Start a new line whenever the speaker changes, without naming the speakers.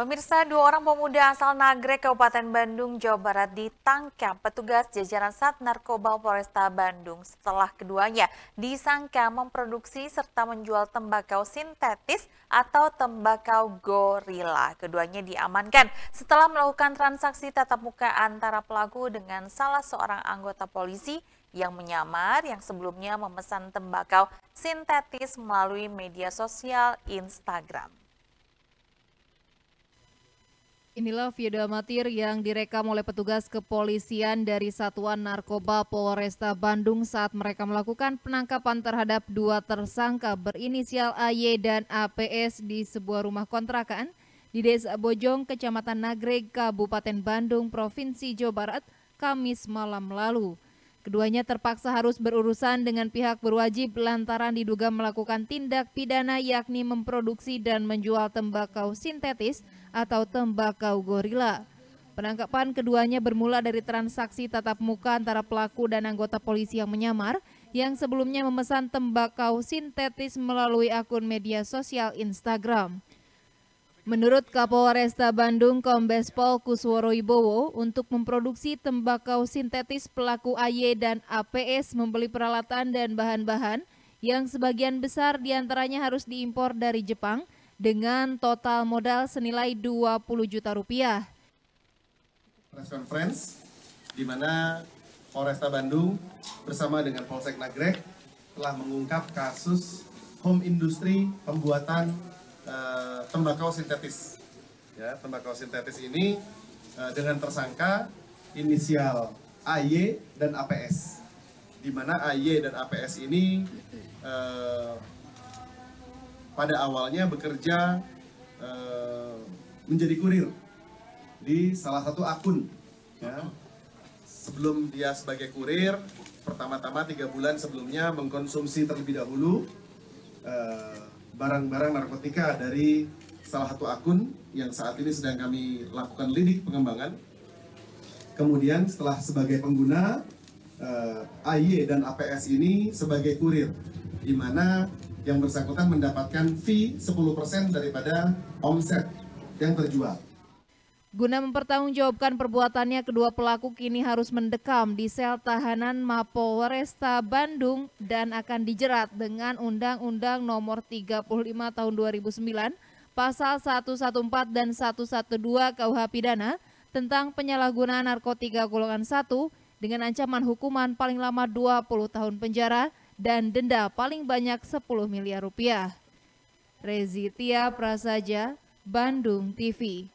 Pemirsa, dua orang pemuda asal Nagrek, Kabupaten Bandung, Jawa Barat ditangkap petugas jajaran Sat Narkoba Polresta Bandung setelah keduanya disangka memproduksi serta menjual tembakau sintetis atau tembakau gorila. Keduanya diamankan setelah melakukan transaksi tatap muka antara pelaku dengan salah seorang anggota polisi yang menyamar yang sebelumnya memesan tembakau sintetis melalui media sosial Instagram.
Inilah video amatir yang direkam oleh petugas kepolisian dari Satuan Narkoba Polresta Bandung saat mereka melakukan penangkapan terhadap dua tersangka berinisial AY dan APS di sebuah rumah kontrakan di Desa Bojong, Kecamatan Nagreg, Kabupaten Bandung, Provinsi Jawa Barat, Kamis malam lalu. Keduanya terpaksa harus berurusan dengan pihak berwajib lantaran diduga melakukan tindak pidana yakni memproduksi dan menjual tembakau sintetis atau tembakau gorila. Penangkapan keduanya bermula dari transaksi tatap muka antara pelaku dan anggota polisi yang menyamar yang sebelumnya memesan tembakau sintetis melalui akun media sosial Instagram. Menurut Kapolresta Bandung Kombes Pol Kusworo Ibowo, untuk memproduksi tembakau sintetis pelaku AY dan APS membeli peralatan dan bahan-bahan yang sebagian besar di antaranya harus diimpor dari Jepang dengan total modal senilai 20 juta rupiah.
Press conference di mana Polresta Bandung bersama dengan Polsek Nagrek telah mengungkap kasus home industry pembuatan uh, tembakau sintetis. Ya, tembakau sintetis ini uh, dengan tersangka inisial AY dan APS. Di mana AY dan APS ini uh, pada awalnya bekerja uh, menjadi kurir di salah satu akun. Ya. Sebelum dia sebagai kurir, pertama-tama tiga bulan sebelumnya mengkonsumsi terlebih dahulu uh, barang-barang narkotika dari salah satu akun yang saat ini sedang kami lakukan lidik pengembangan. Kemudian setelah sebagai pengguna, uh, eh, AY dan APS ini sebagai kurir, di mana yang bersangkutan mendapatkan fee 10% daripada omset yang terjual.
Guna mempertanggungjawabkan perbuatannya, kedua pelaku kini harus mendekam di sel tahanan Mapolresta Bandung dan akan dijerat dengan Undang-Undang Nomor 35 Tahun 2009, Pasal 114 dan 112 KUH Pidana tentang penyalahgunaan narkotika golongan 1 dengan ancaman hukuman paling lama 20 tahun penjara dan denda paling banyak 10 miliar rupiah. Rezitia Prasaja, Bandung TV.